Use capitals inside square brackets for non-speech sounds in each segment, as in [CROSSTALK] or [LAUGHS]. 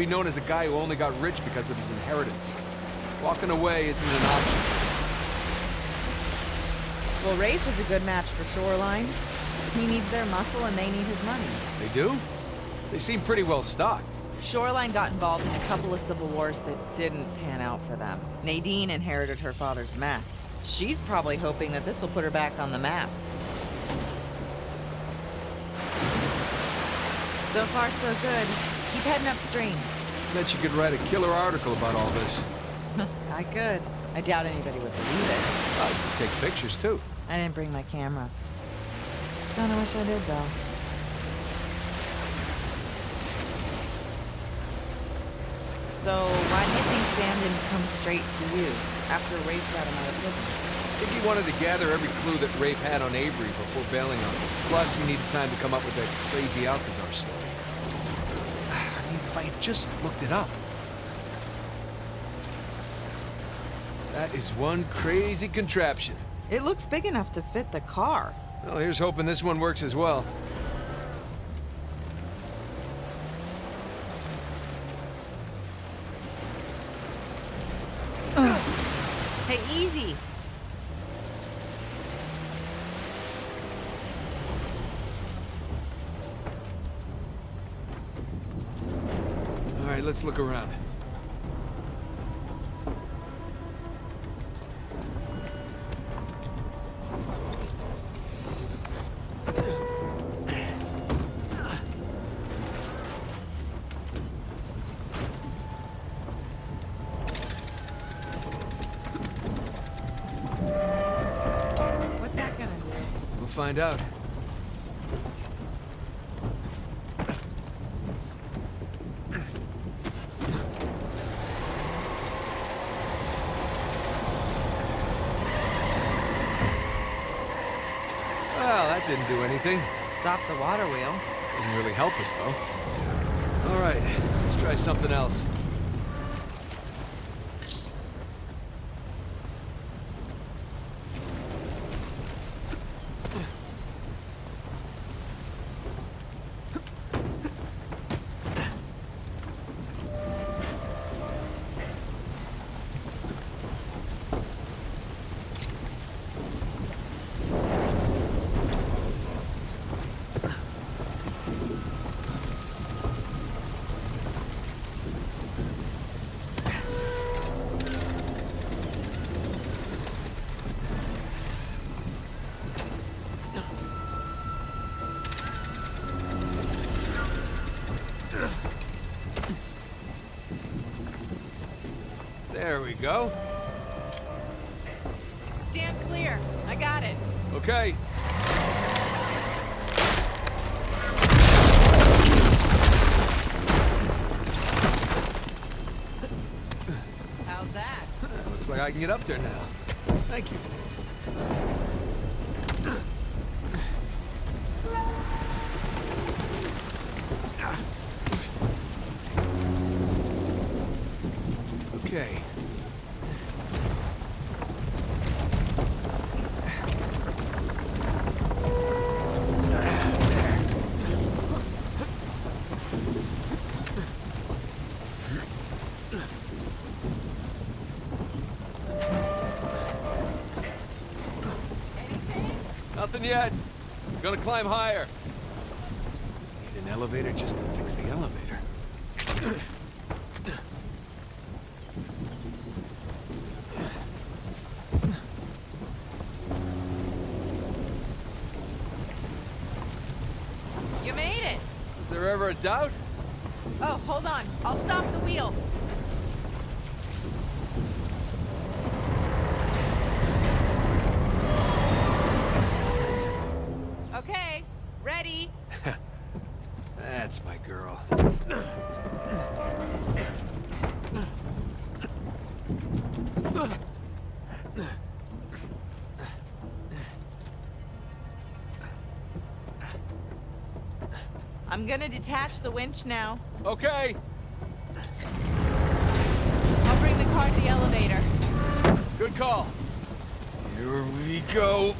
be known as a guy who only got rich because of his inheritance. Walking away isn't an option. Well, Rafe is a good match for Shoreline. He needs their muscle and they need his money. They do? They seem pretty well stocked. Shoreline got involved in a couple of civil wars that didn't pan out for them. Nadine inherited her father's mess. She's probably hoping that this will put her back on the map. So far, so good. Keep heading upstream. Bet you could write a killer article about all this. [LAUGHS] I could. I doubt anybody would believe it. I'd take pictures too. I didn't bring my camera. Kinda wish I did, though. So, why do you think Sam didn't come straight to you after Rafe got him out of prison? I think he wanted to gather every clue that Rafe had on Avery before bailing on him. Plus, he needed time to come up with that crazy Alcazar story. I if I had just looked it up. That is one crazy contraption. It looks big enough to fit the car. Well, here's hoping this one works as well. Hey, easy. All right, let's look around. What's that gonna do? We'll find out. Go. Stand clear. I got it. Okay. How's that? Looks like I can get up there now. Thank you. Okay. Nothing yet. Gonna climb higher. Need an elevator just to fix the elevator. You made it. Is there ever a doubt? Oh, hold on. I'll stop the wheel. Okay, ready. That's my girl. I'm gonna detach the winch now. Okay. I'll bring the car to the elevator. Good call. Here we go.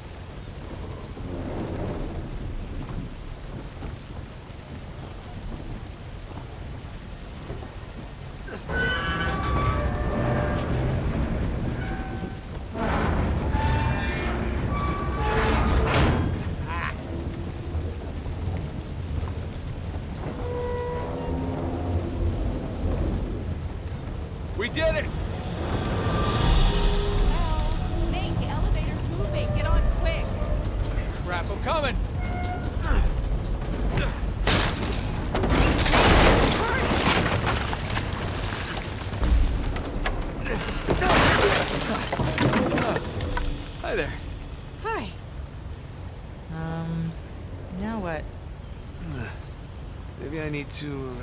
Did it! Nate, the elevator's moving. Get on quick. Crap, I'm coming! Hi there. Hi. Um, now what? Maybe I need to.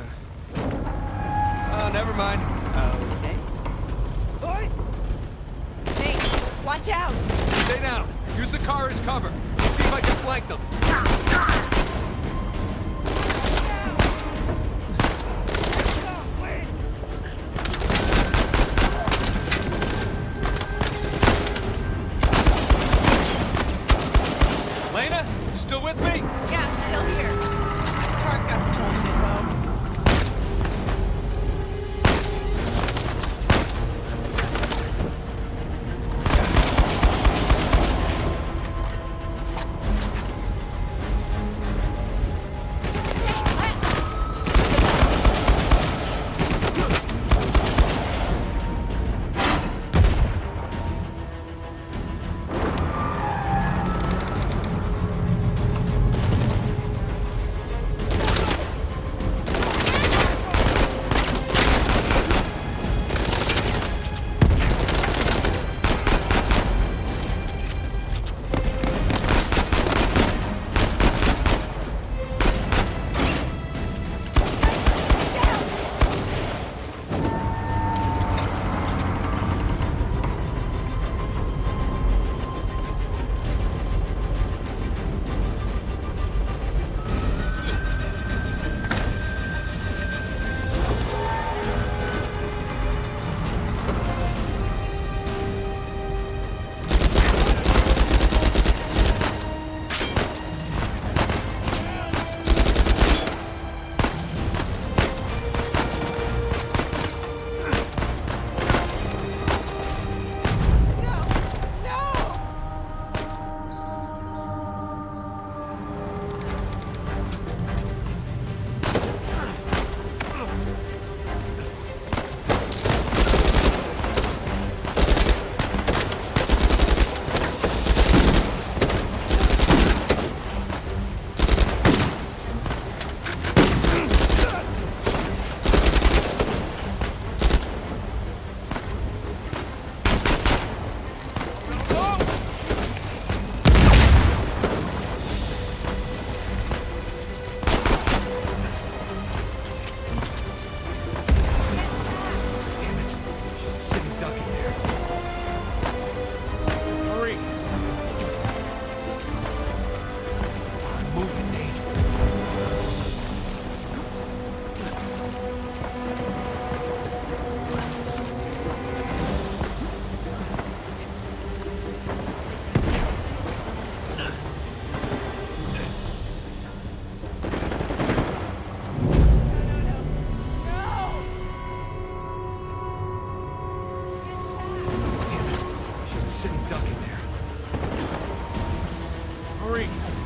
Sitting duck in there. Hurry.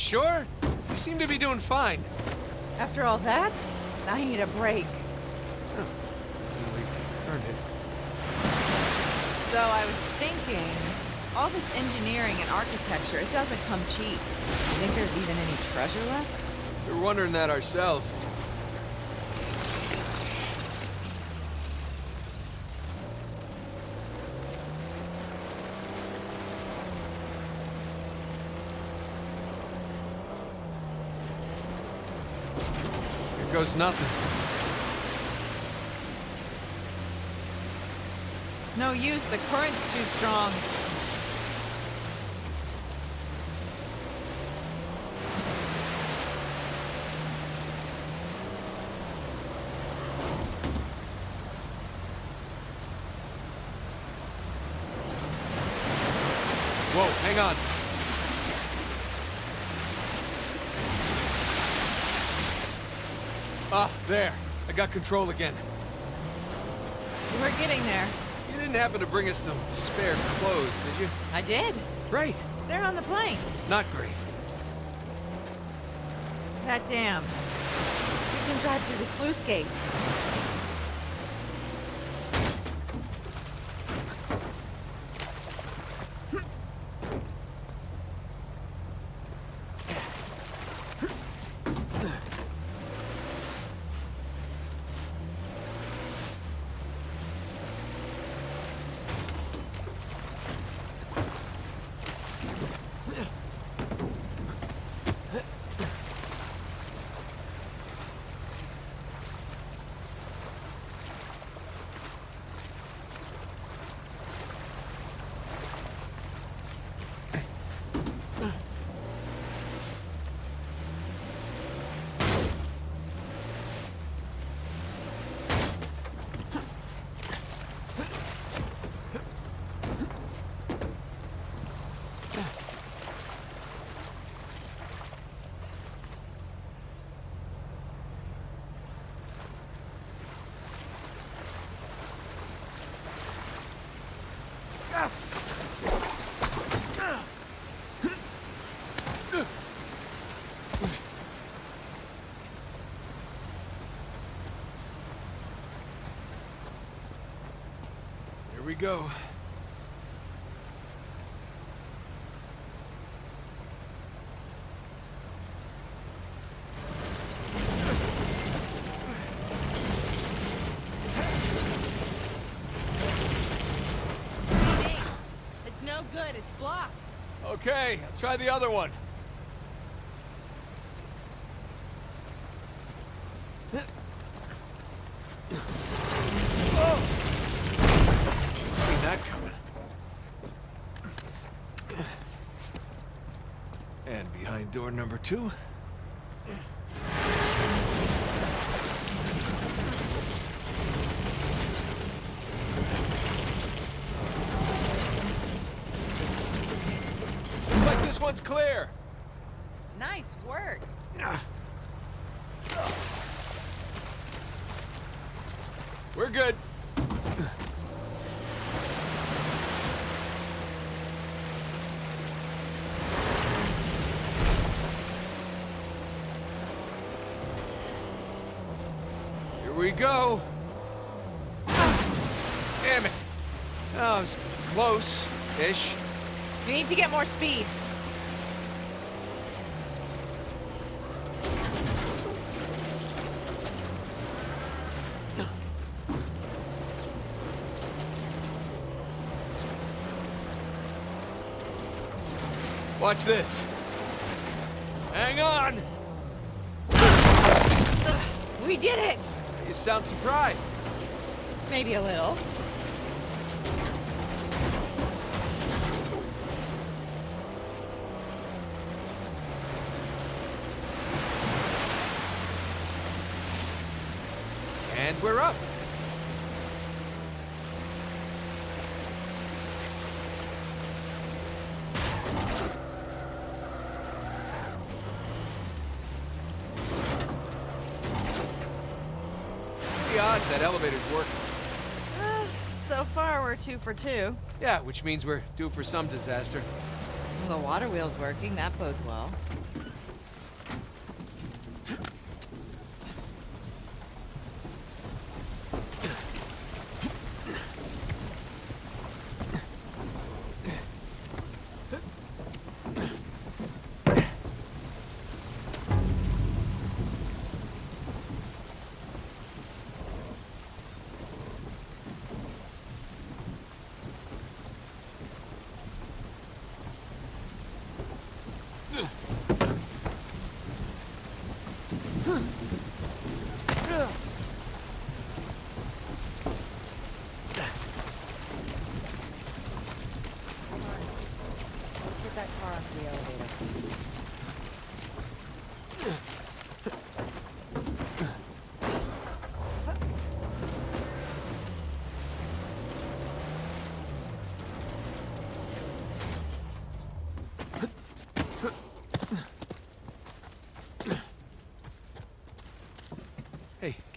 Sure? You seem to be doing fine. After all that, I need a break. We earned it. So I was thinking, all this engineering and architecture, it doesn't come cheap. You think there's even any treasure left? We're wondering that ourselves. Goes nothing. It's no use, the current's too strong. Whoa, hang on. Ah, there. I got control again. We're getting there. You didn't happen to bring us some spare clothes, did you? I did. Great. They're on the plane. Not great. That dam. We can drive through the sluice gate. Here we go. It's no good. It's blocked. Okay, I'll try the other one. Oh! Seen that coming. And behind door number two. Looks like this one's clear. Nice work. We're good. Here we go. Damn it. That was close-ish. You need to get more speed. Watch this. Hang on. We did it! You sound surprised. Maybe a little. And we're up. The odds that elevator's working. Uh, so far, we're two for two. Yeah, which means we're due for some disaster. The water wheel's working. That bodes well.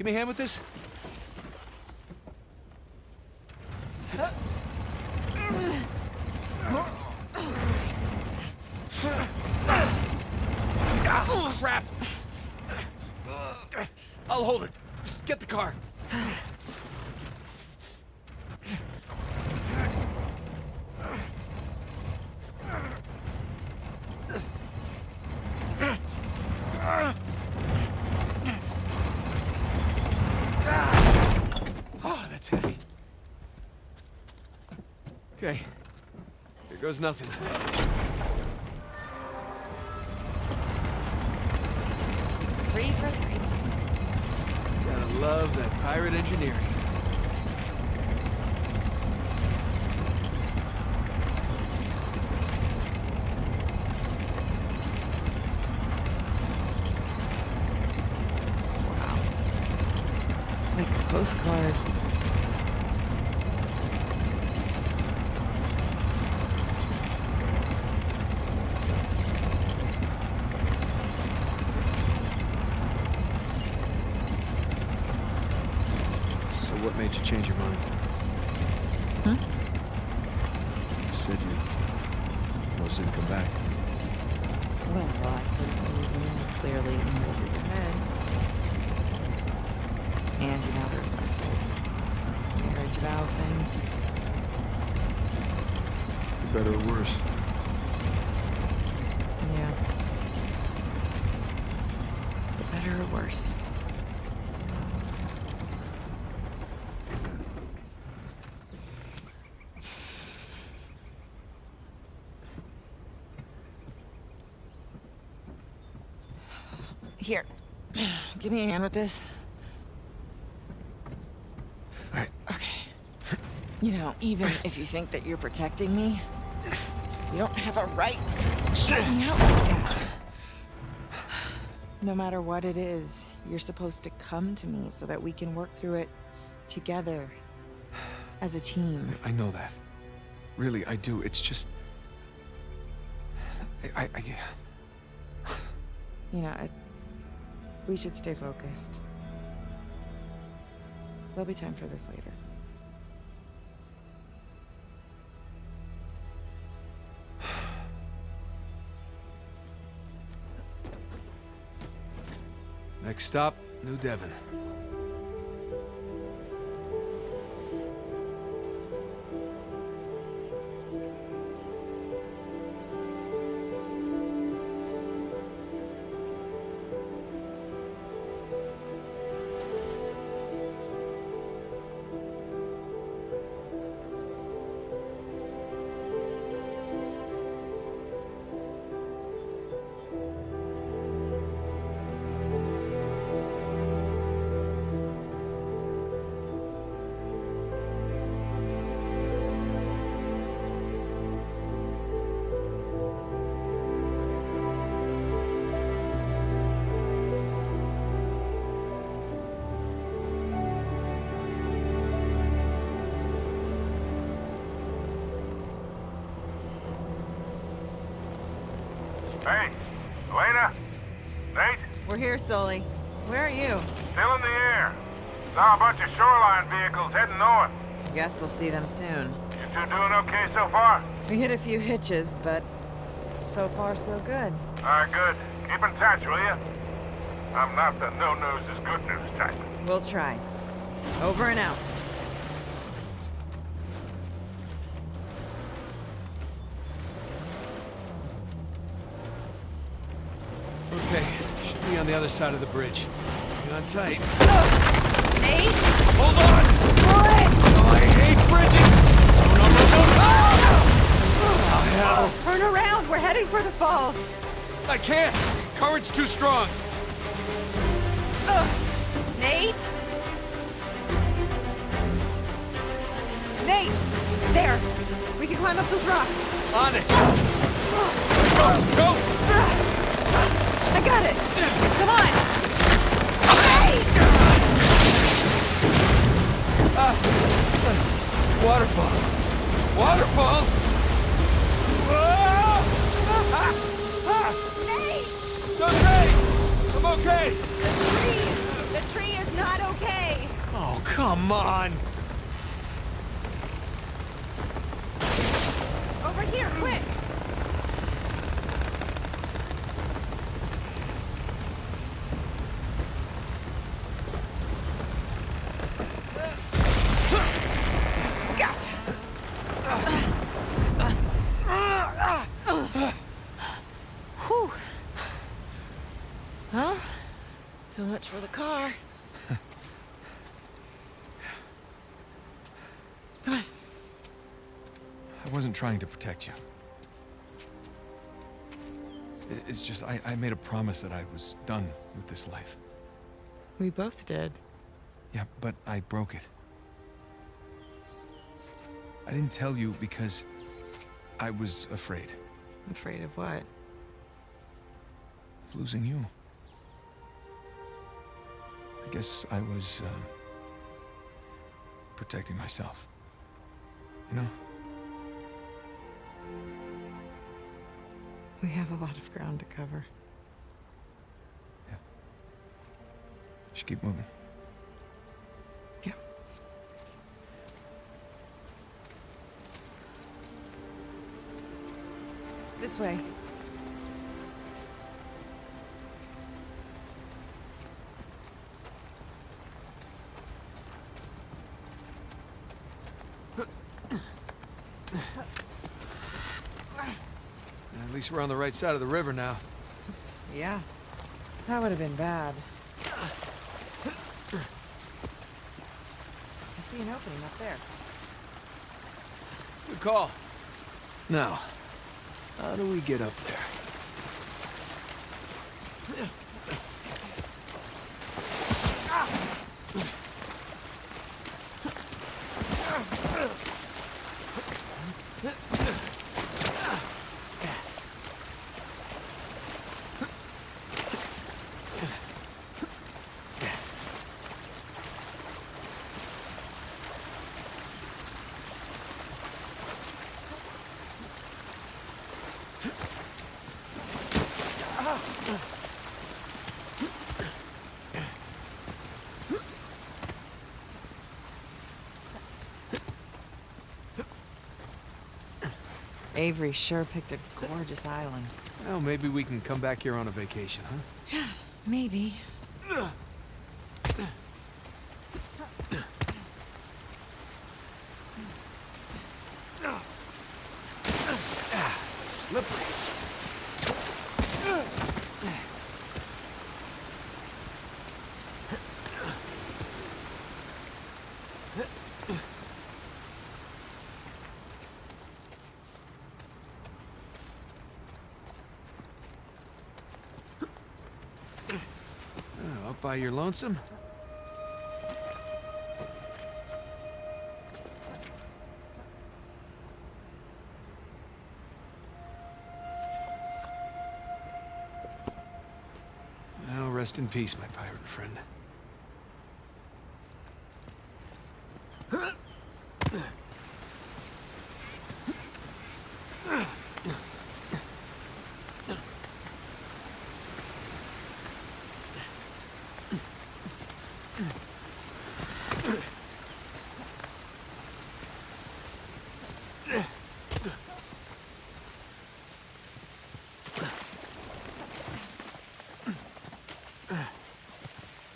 Give me a hand with this? Ah, crap! I'll hold it. Just get the car. Oh, that's heavy. Okay. Here nothing. Three for three. Gotta love that pirate engineering. It's like a postcard. So what made you change your mind? Huh? You said you almost didn't come back. Well, I couldn't move in clearly in over your head. And you know there's that whole marriage vow thing. For better or worse. Yeah. For better or worse. Here, [CLEARS THROAT] give me a hand with this. Alright. Okay. You know, even if you think that you're protecting me, you don't have a right to shut me out like that. No matter what it is, you're supposed to come to me so that we can work through it together as a team. I know that. Really, I do. It's just... I... I, I You know, I, we should stay focused. There'll be time for this later. [SIGHS] Next stop, New Devon. Sully. Where are you? Still in the air. Saw a bunch of shoreline vehicles heading north. Guess we'll see them soon. You two doing okay so far? We hit a few hitches, but so far so good. Alright, good. Keep in touch, will you? I'm not the no-nose is good news type. We'll try. Over and out. Okay, should be on the other side of the bridge. Hang on tight. Nate! Hold on! Boy! Oh, I hate bridges! No, no, no, no! Oh, hell! Turn around! We're heading for the falls! I can't! Current's too strong! Ugh. Nate! Nate! There! We can climb up those rocks! On it! Go! Go! Ah! I got it! Come on! Nate! Waterfall! Waterfall! Whoa! Nate! It's okay! I'm okay! The trees! The tree is not okay. Oh, come on! Over here, quick. Whew. Huh? So much for the car. [LAUGHS] Come on. I wasn't trying to protect you. It's just, I, I made a promise that I was done with this life. We both did. Yeah, but I broke it. I didn't tell you because I was afraid Afraid of what? of losing you. I guess I was, uh, protecting myself. You know? We have a lot of ground to cover. Yeah. Just keep moving. Yeah. This way. We're on the right side of the river now. Yeah. That would have been bad. I see an opening up there. Good call. Now, how do we get up there? Avery sure picked a gorgeous island. Well, maybe we can come back here on a vacation, huh? Yeah, maybe. Slippery. Oh, up by your lonesome? Now rest in peace, my pirate friend.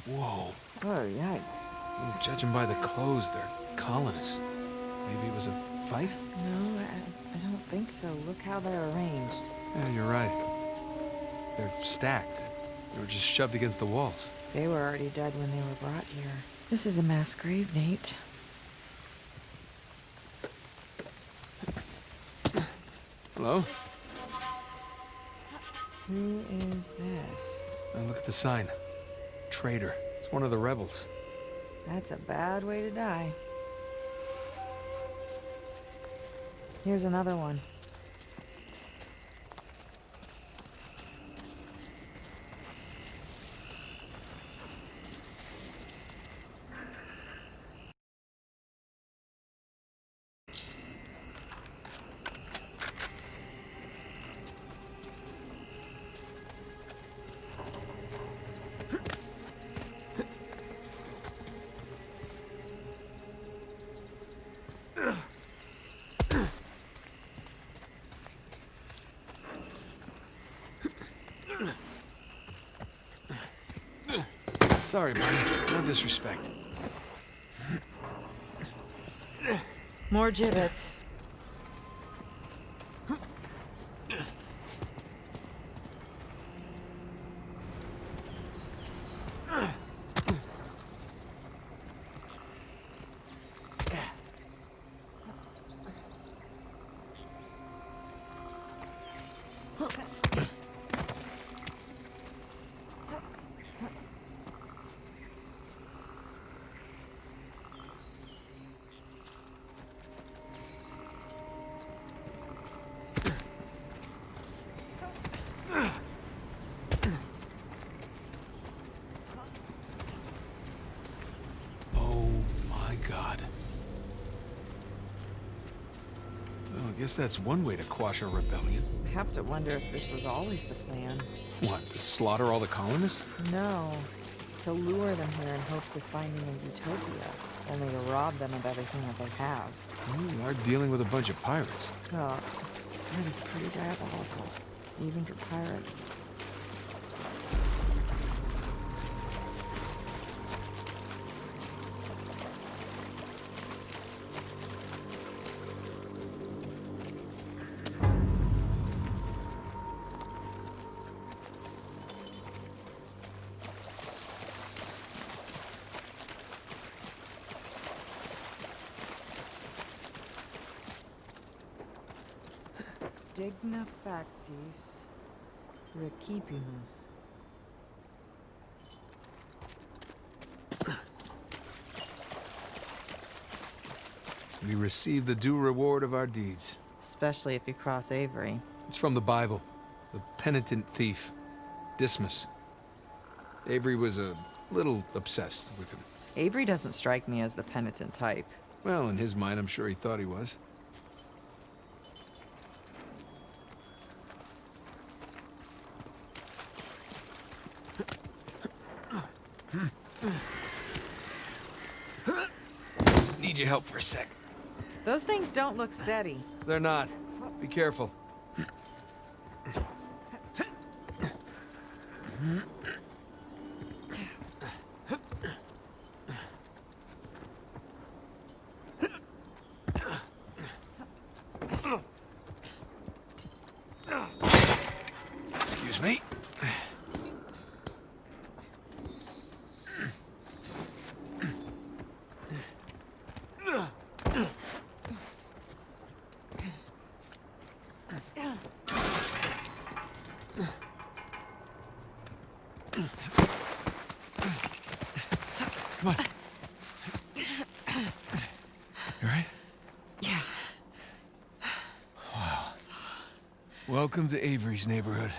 Whoa. Oh, yeah. Well, Judging by the clothes, they're colonists. Maybe it was a fight? No, I, I don't think so. Look how they're arranged. Yeah, you're right. They're stacked. They were just shoved against the walls. They were already dead when they were brought here. This is a mass grave, Nate. Hello? Who is this? Now look at the sign. Traitor. It's one of the rebels. That's a bad way to die. Here's another one. Sorry, buddy. No disrespect. More gibbets. Oh my god. Well, I guess that's one way to quash a rebellion. I have to wonder if this was always the plan. What, to slaughter all the colonists? No, to lure them here in hopes of finding a utopia, only to rob them of everything that they have. Well, we are dealing with a bunch of pirates. Oh, that is pretty diabolical, even for pirates. Digna factis recipimus. [CLEARS THROAT] We receive the due reward of our deeds. Especially if you cross Avery. It's from the Bible. The penitent thief, Dismas. Avery was a little obsessed with him. Avery doesn't strike me as the penitent type. Well, in his mind, I'm sure he thought he was. For a sec. Those things don't look steady. They're not. Be careful. Excuse me. Come on. You alright? Yeah. Welcome to Avery's neighborhood.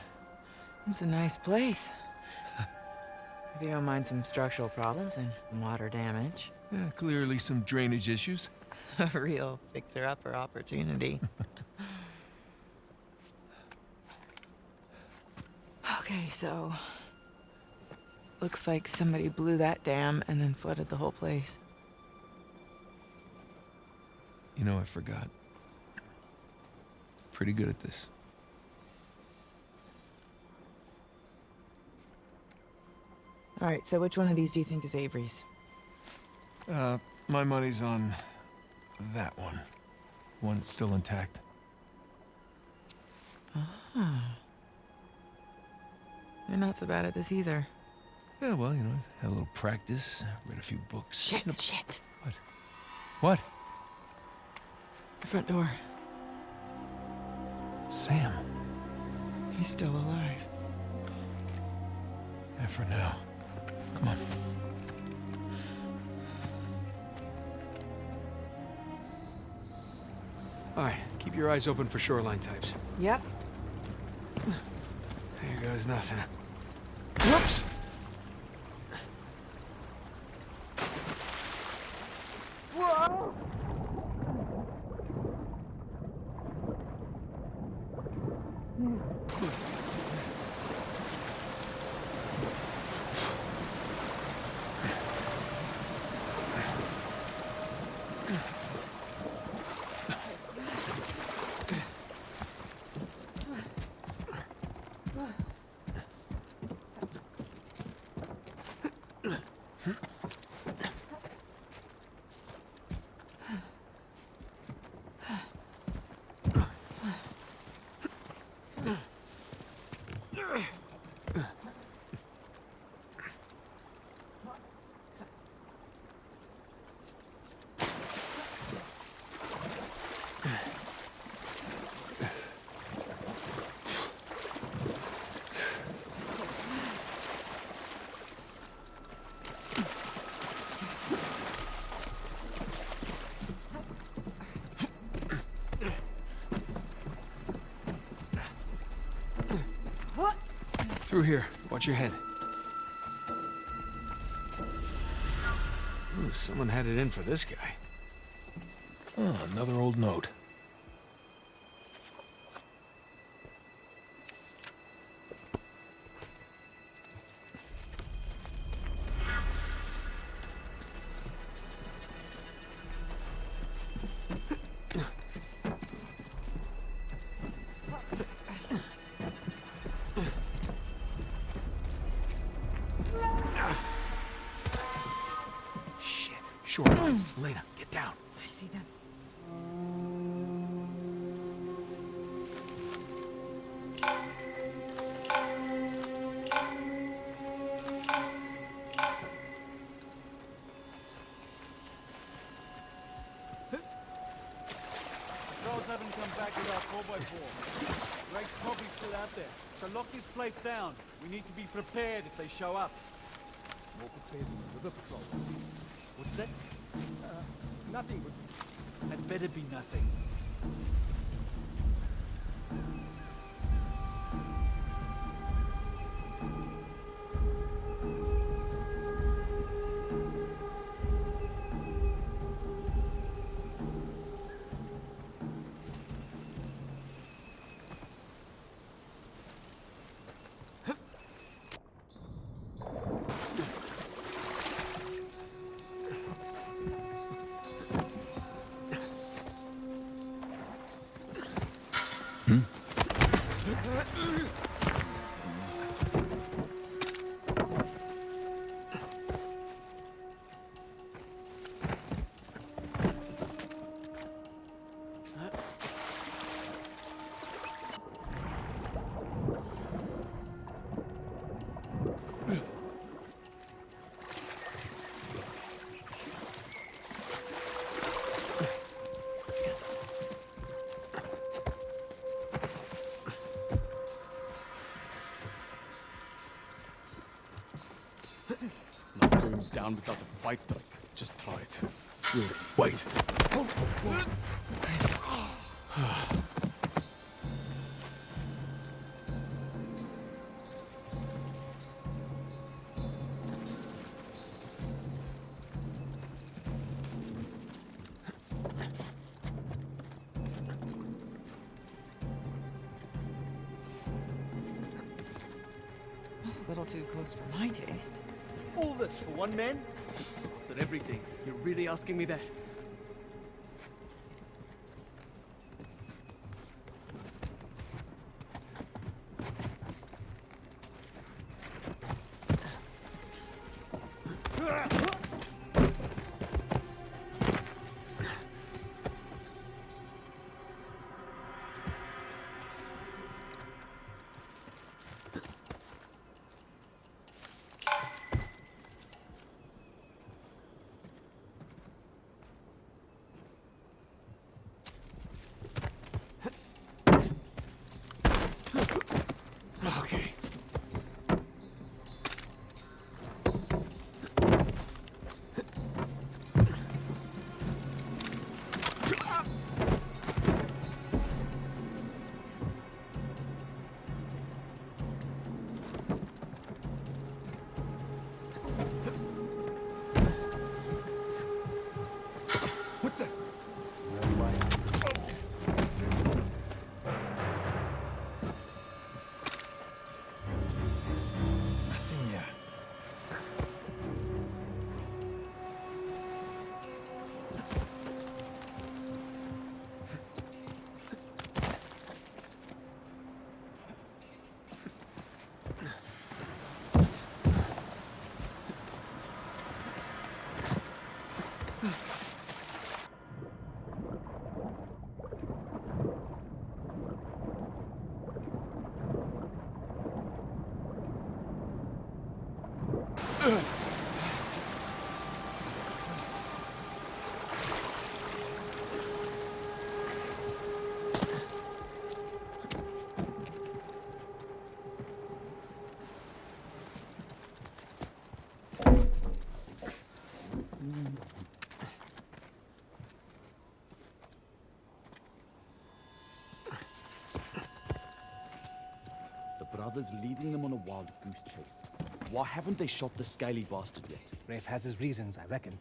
It's a nice place. [LAUGHS] if you don't mind some structural problems and water damage. Yeah, clearly some drainage issues. [LAUGHS] A real fixer-upper opportunity. [LAUGHS] okay, so... Looks like somebody blew that dam and then flooded the whole place. You know, I forgot. Pretty good at this. Alright, so which one of these do you think is Avery's? Uh, my money's on that one. One that's still intact. Ah. You're not so bad at this either. Yeah, well, you know, I've had a little practice, read a few books. Shit, know- shit. What? The front door. Sam. He's still alive. Yeah, for now. Come on. All right, keep your eyes open for shoreline types. Yep. There goes nothing. Whoops! Through here. Watch your head. Ooh, someone had it in for this guy. Oh, another old note. Place down. We need to be prepared if they show up. More prepared than the patrol. What's that? Uh, nothing, but... That better be nothing. Down without a fight, Drake. Just try it. Really. Wait. Oh, oh. For one man? After everything, you're really asking me that? Leading them on a wild goose chase. Why haven't they shot the scaly bastard yet? Rafe has his reasons, I reckon.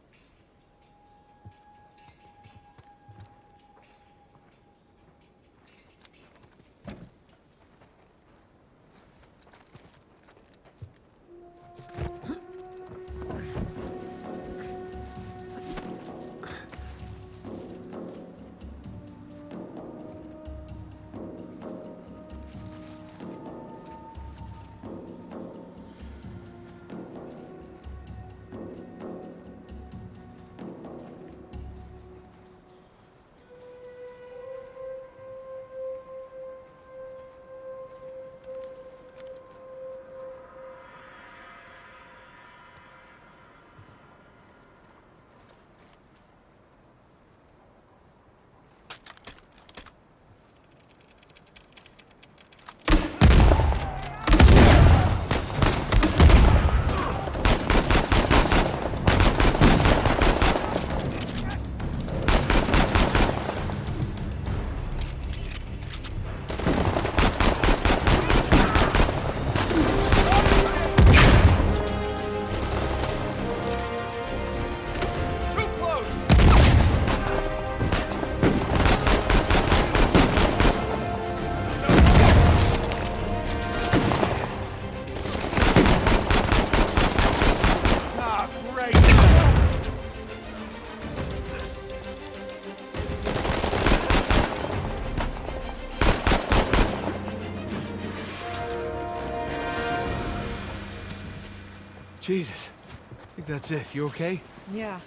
Jesus. I think that's it. You okay? Yeah.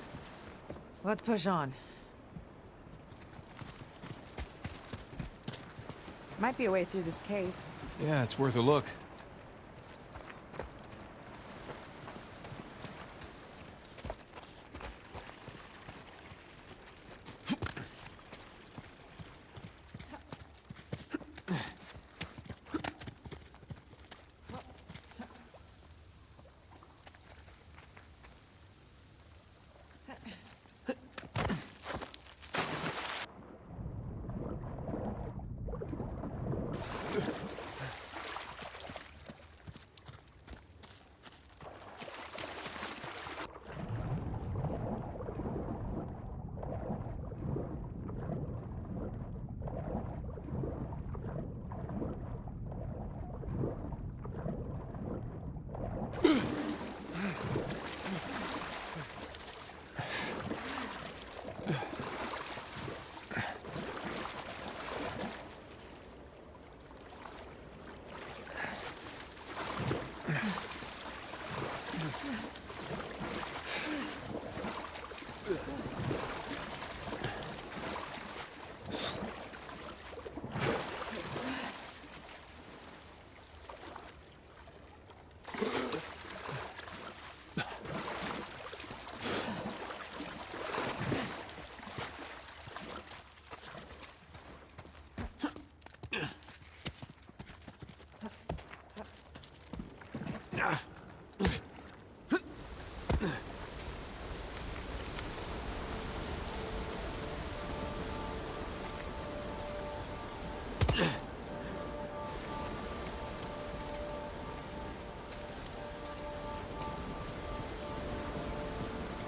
Let's push on. Might be a way through this cave. Yeah, it's worth a look.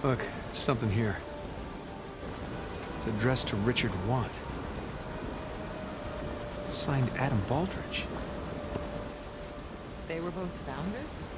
Look, something here. It's addressed to Richard Want. Signed Adam Baldridge. They were both founders?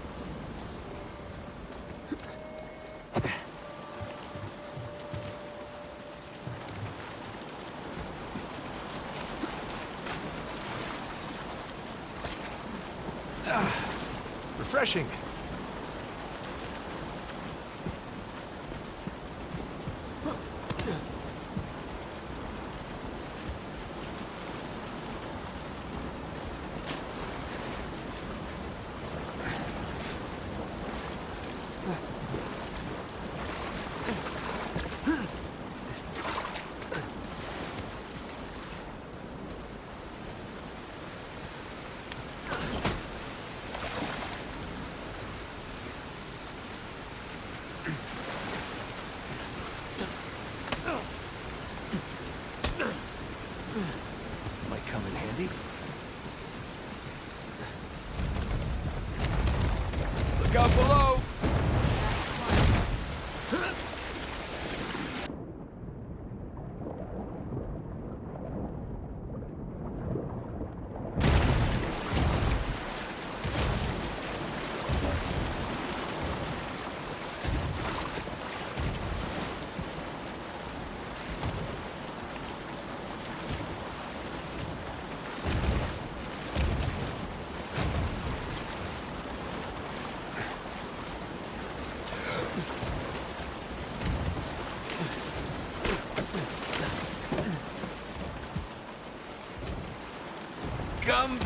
Come.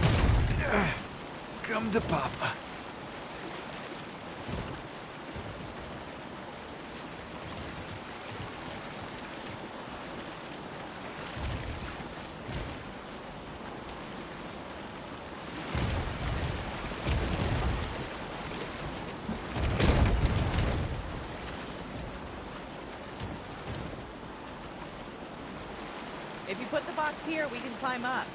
Come to Papa. If you put the box here, we can climb up.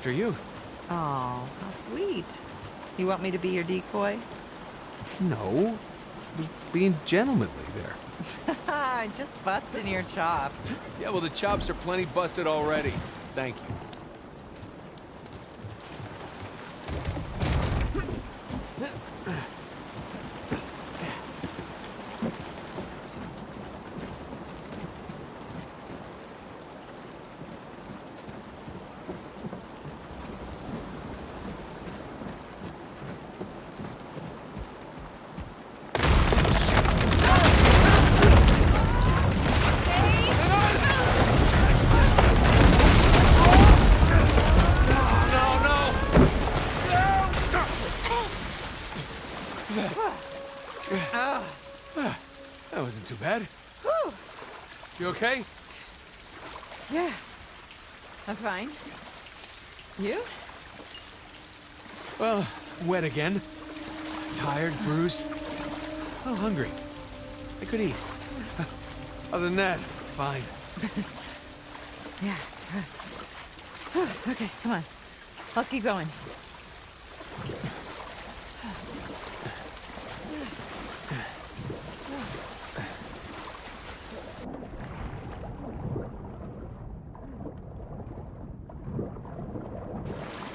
After you. Oh, how sweet. You want me to be your decoy? No. I was being gentlemanly there. [LAUGHS] Just busting your chops. Yeah, well, the chops are plenty busted already. Thank you. No, no! That wasn't too bad. You okay? Yeah. I'm fine. You? Well, wet again. Tired, bruised. Oh, hungry. I could eat. [LAUGHS] Other than that, fine. [LAUGHS] Yeah. [SIGHS] okay, come on. Let's keep going.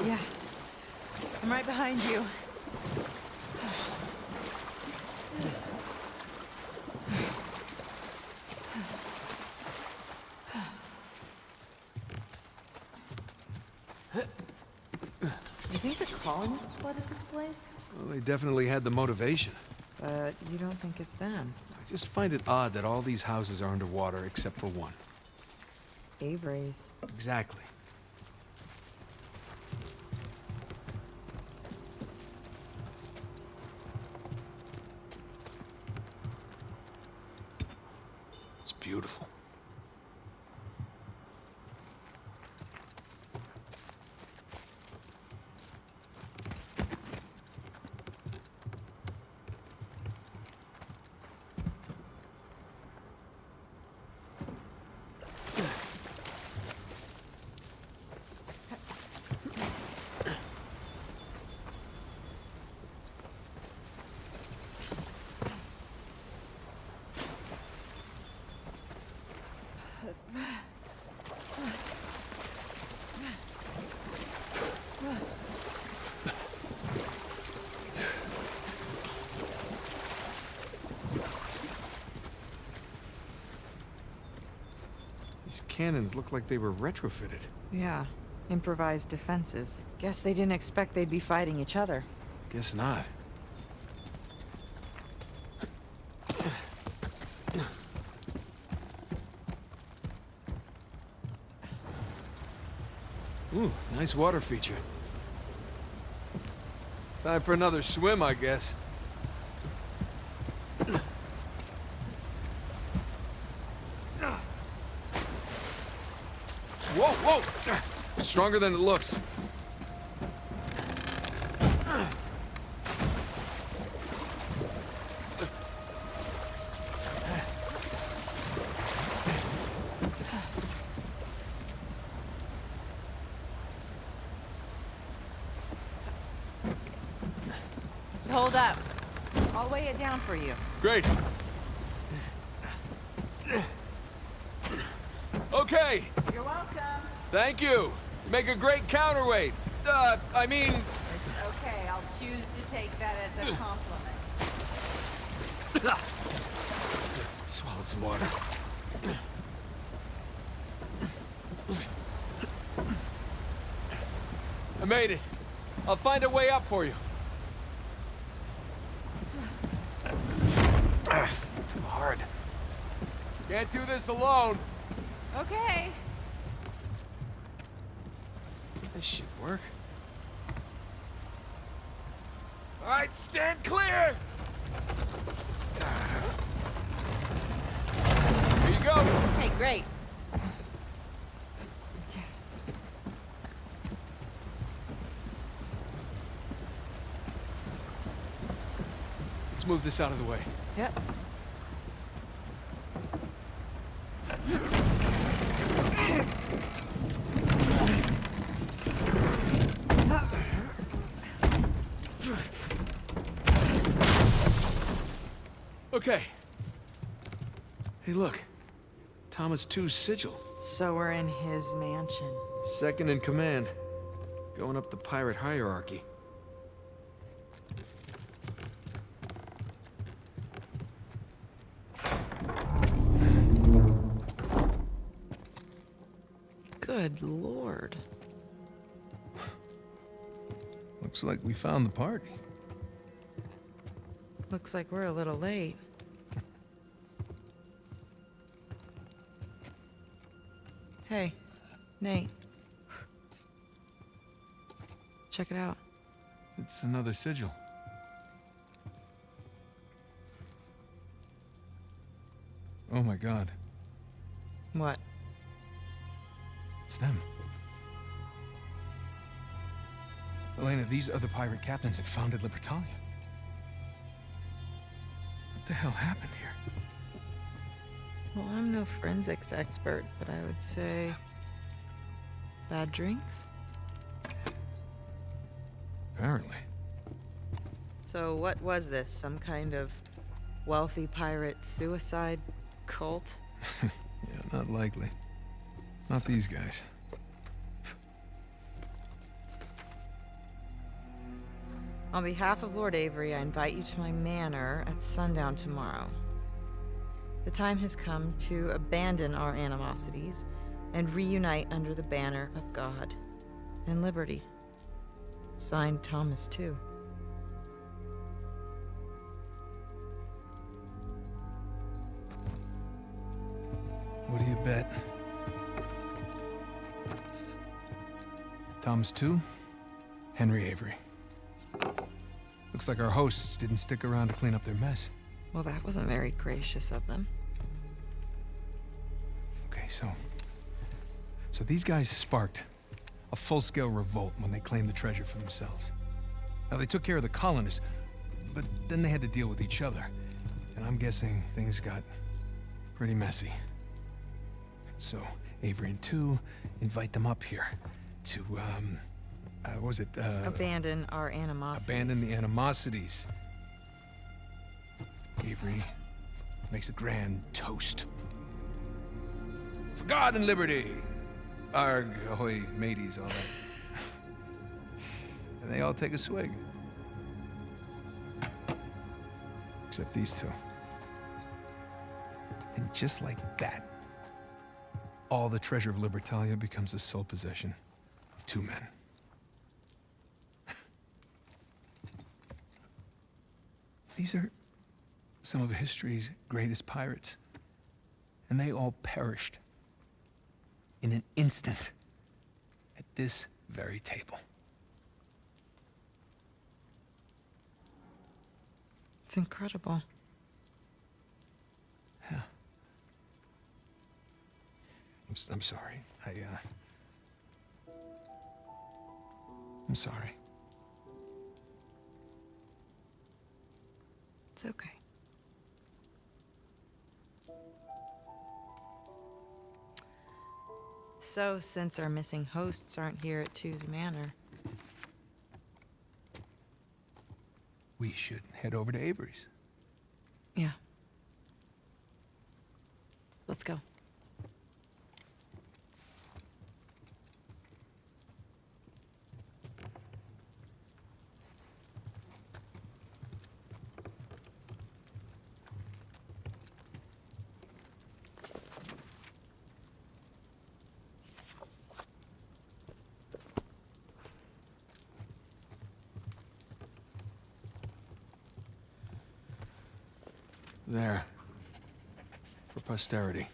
Yeah. I'm right behind you. You think the colonists flooded this place? Well, they definitely had the motivation. But you don't think it's them. I just find it odd that all these houses are underwater except for one. Avery's. Exactly. It's beautiful. These cannons look like they were retrofitted. Yeah. Improvised defenses. Guess they didn't expect they'd be fighting each other. Guess not. Ooh, nice water feature. Time for another swim, I guess. Whoa, whoa! Stronger than it looks. Hold up. I'll weigh it down for you. Great. make a great counterweight. Uh, I mean... Okay, I'll choose to take that as a compliment. Swallowed some water. I made it. I'll find a way up for you. Too hard. Can't do this alone. Great. Let's move this out of the way. Yep. Okay. Hey, look. Thomas Tew's sigil. So we're in his mansion. Second in command. Going up the pirate hierarchy. Good lord. Looks like we found the party. Looks like we're a little late. Hey, Nate. Check it out. It's another sigil. Oh my god. What? It's them. Elena, these other pirate captains have founded Libertalia. What the hell happened here? Well, I'm no forensics expert, but I would say. Bad drinks? Apparently. So, what was this? Some kind of wealthy pirate suicide cult? [LAUGHS] Yeah, not likely. Not these guys. On behalf of Lord Avery, I invite you to my manor at sundown tomorrow. The time has come to abandon our animosities and reunite under the banner of God and liberty. Signed Thomas Tew. What do you bet? Thomas Tew, Henry Avery. Looks like our hosts didn't stick around to clean up their mess. Well, that wasn't very gracious of them. Okay, so... So these guys sparked a full-scale revolt when they claimed the treasure for themselves. Now, they took care of the colonists, but then they had to deal with each other. And I'm guessing things got pretty messy. So, Avery and Tew invite them up here to, um... Uh, what was it, uh... Abandon our animosities. Abandon the animosities. Avery makes a grand toast. For God and liberty! Arg, ahoy, mateys, all that. and they all take a swig. Except these two. And just like that, all the treasure of Libertalia becomes the sole possession of two men. [LAUGHS] These are some of history's greatest pirates. And they all perished in an instant at this very table. It's incredible. Yeah. I'm, I'm sorry. I, uh. I'm sorry. It's okay. So, since our missing hosts aren't here at Tew's Manor, We should head over to Avery's. yeah. Let's go. Posterity.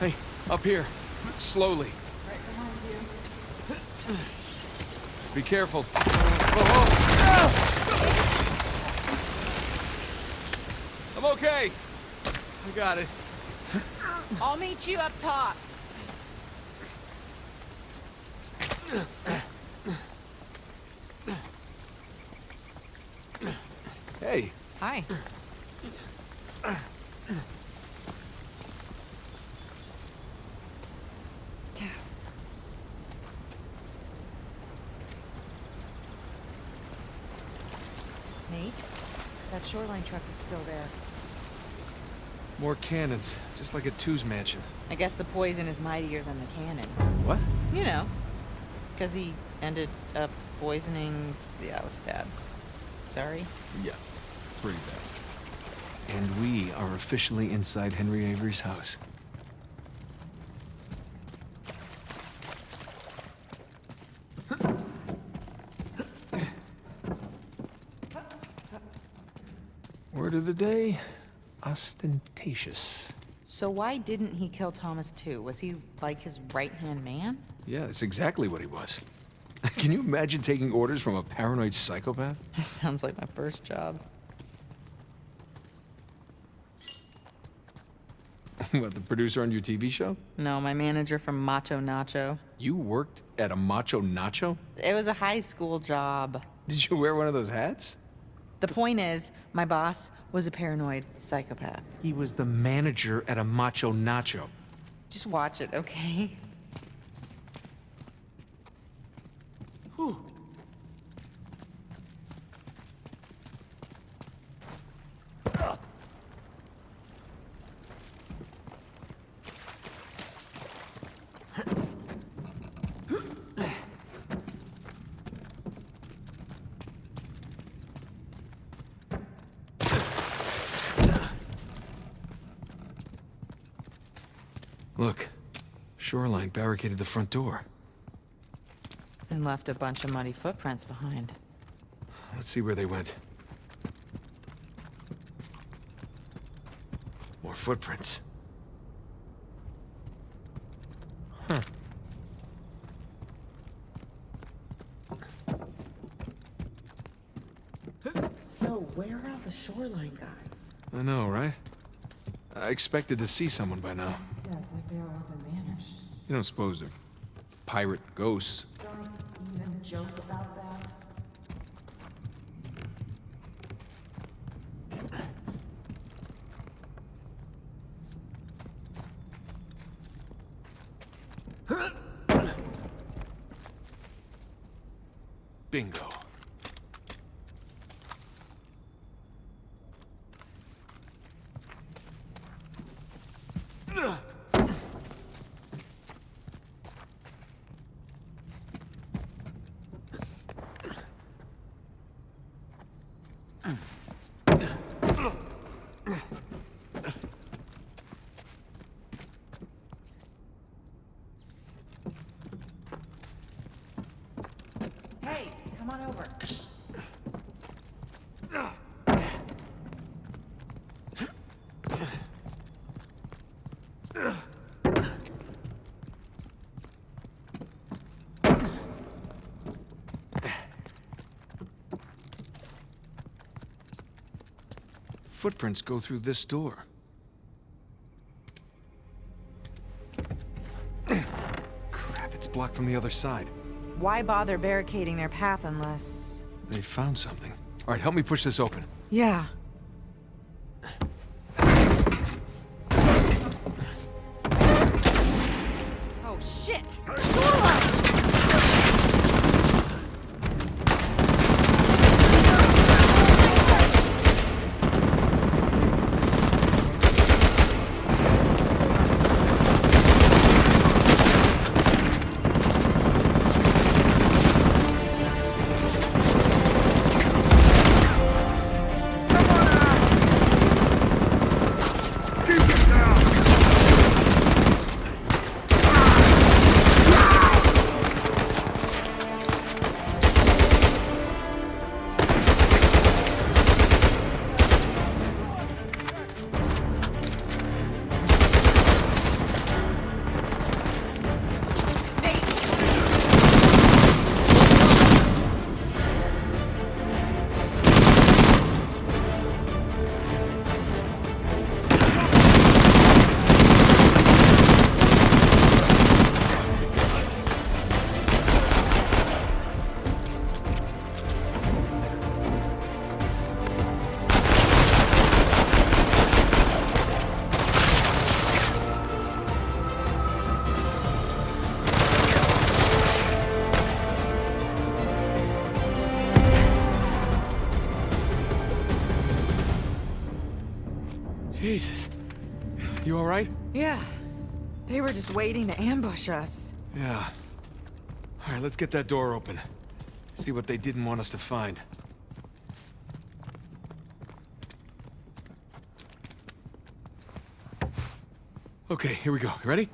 Hey, up here. Slowly. Right behind you. Be careful. Oh, oh. I'm okay. I got it. I'll meet you up top. Hey, Hi. Nate, that shoreline truck is still there. More cannons, just like at Tew's mansion. I guess the poison is mightier than the cannon. What? You know, because he ended up poisoning. Yeah, it was bad. Sorry. Yeah, pretty bad. And we are officially inside Henry Avery's house. Word of the day, ostentatious. So why didn't he kill Thomas Tew? Was he like his right-hand man? Yeah, that's exactly what he was. [LAUGHS] Can you imagine taking orders from a paranoid psychopath? [LAUGHS] This sounds like my first job. [LAUGHS] what, the producer on your TV show? No, my manager from Macho Nacho. You worked at a macho nacho? It was a high school job. Did you wear one of those hats? The point is, my boss was a paranoid psychopath. He was the manager at a macho nacho. Just watch it, okay? Look, Shoreline barricaded the front door. And left a bunch of muddy footprints behind. Let's see where they went. More footprints. Huh. So, where are the shoreline guys? I know, right? I expected to see someone by now. Yeah, it's like they were up and vanished. You don't suppose they're pirate ghosts? Don't even joke about that. Bingo. Hey, come on over. Footprints go through this door. [CLEARS THROAT] Crap, it's blocked from the other side. Why bother barricading their path unless... They found something. All right, help me push this open. Yeah. Just waiting to ambush us. Yeah. All right, let's get that door open. See what they didn't want us to find. Okay, here we go. You ready?